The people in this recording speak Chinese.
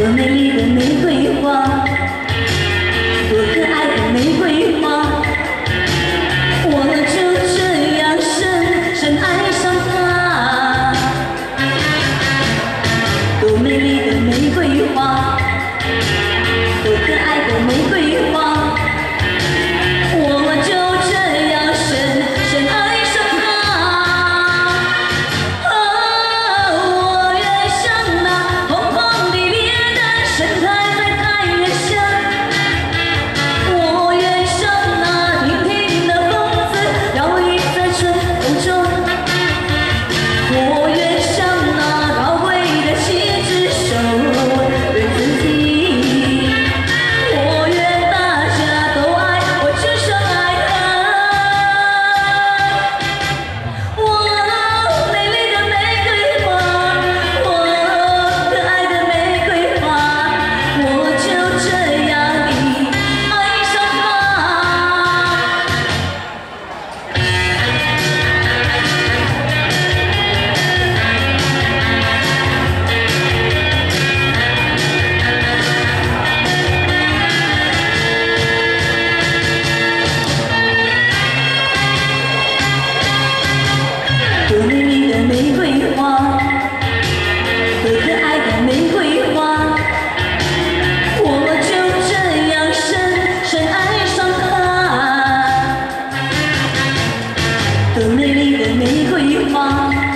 多美丽的玫瑰花。多可爱的玫瑰花玫会用吗？